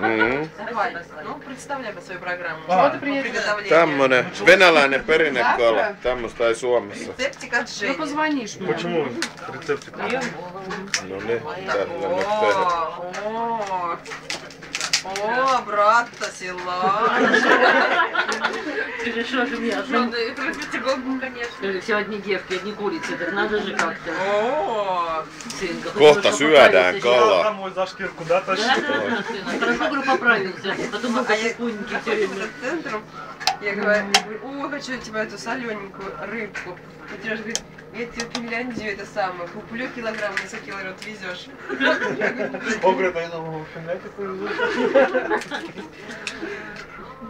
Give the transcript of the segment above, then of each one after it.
Mm. Давай, ну представляйpa свою программу. Что ты приготовления? Tämmönen venäläinen perinnekala. Tämmöstä ei Suomessa. Рецептик от Ну позвонишь мне. Почему рецептик? No niin, tällä nyt tehdään. О, о, о, брат-то села. Же что же мне одна- Скажи, все одни девки, одни курицы, так надо же как-то. О, Kohta syödään kalaa. за шкирку, да, Да, да, да, сына. Хорошо, говорю, поправился. А то был а я куньки все время. я говорю, я говорю, о, хочу тебя эту солененькую рыбку. И Сережа говорит, я тебе в Финляндию это самое, куплю килограмм, на килограмм отвезешь. Он говорит, а я думал, в Финляндии повезу.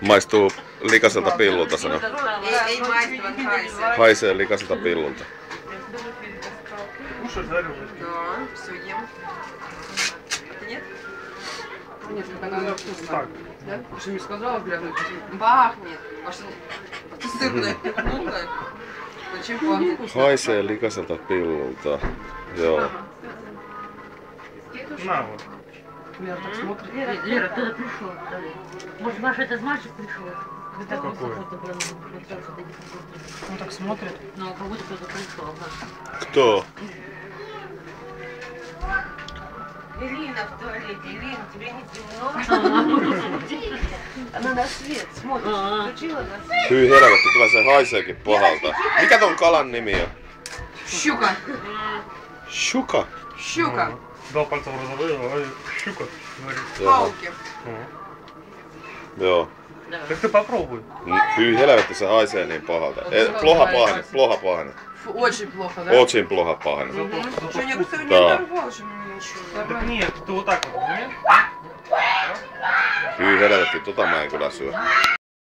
Maistuu likaselta pillulta sano. Эй, эй, мастер, Ван Хайсе. Haisee likaselta pillulta. Кушай, жарю. Да, все ем. Ты нет? Нет, как она вкусная. Так. Да? Ты же мне сказала грязную пищу. Пахнет. Может, ты сырная пихнула? Очень пахнет. Haisee likaselta pillulta. Joo. На вот. Лера так смотрит. Лера, Лера, кто-то пришел. Может, Маша, это Машей пришел? Вы так вот Какой? какой-то был. Он так смотрит. Ну, как будто кто-то пришел. Кто? Ирина в туалете. Ирина, тебе не темно? Она на свет смотрит. А. Включила на свет. Hyi helvetti, kyllä se haiseekin pahalta. Mikä ton kalan nimi on? Щука. Shuka. Щука. Ну, Дал пальцем розовые, щука. Говорит. Joo. Пауки. Ну. Joo. Давай. Так ты попробуй. Hyi helvetti, se haisee niin pahalta. E, ploha pahane, ploha pahane. Фу, Очень плохо, да? Очень ploha pahane. Зато, зато Что, я вкусно. бы не Да. оторвал же мне ничего. Так нет, ты вот так вот, нет? Hyi helvetti, tota mä en kyllä syö.